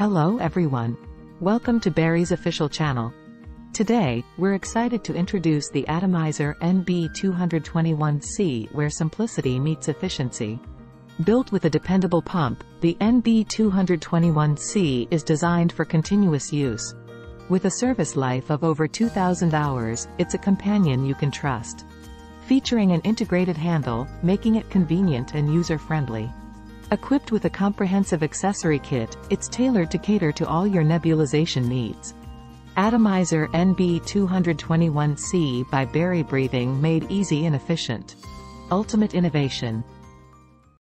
Hello everyone. Welcome to Berry's official channel. Today, we're excited to introduce the Atomizer NB221C where simplicity meets efficiency. Built with a dependable pump, the NB221C is designed for continuous use. With a service life of over 2,000 hours, it's a companion you can trust. Featuring an integrated handle, making it convenient and user-friendly. Equipped with a comprehensive accessory kit, it's tailored to cater to all your nebulization needs. Atomizer NB221C by Berry Breathing made easy and efficient. Ultimate innovation,